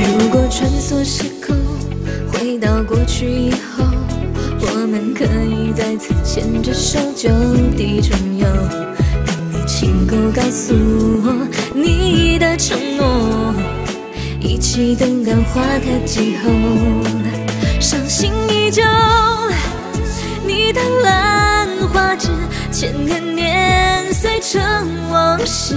如果穿梭时空，回到过去以后，我们可以再次牵着手就地重游。当你亲口告诉我你的承诺，一起等到花开季后，伤心依旧。你的兰花指，千年年岁成往事，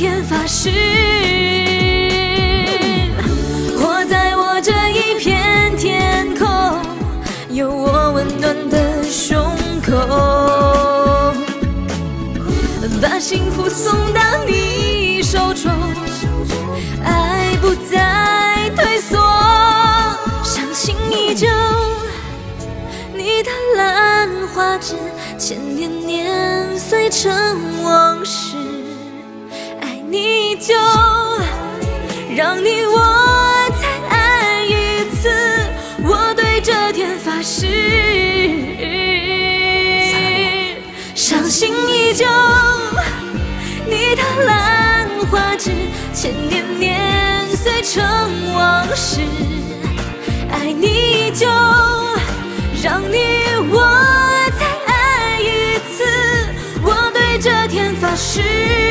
天发誓，活在我这一片天空，有我温暖的胸口，把幸福送到你手中，爱不再退缩，伤心依旧。你的兰花指，千年年岁成我，就让你我再爱一次，我对着天发誓，伤心依旧。你的兰花指，千年年岁成往事。爱你依旧，让你我再爱一次，我对着天发誓。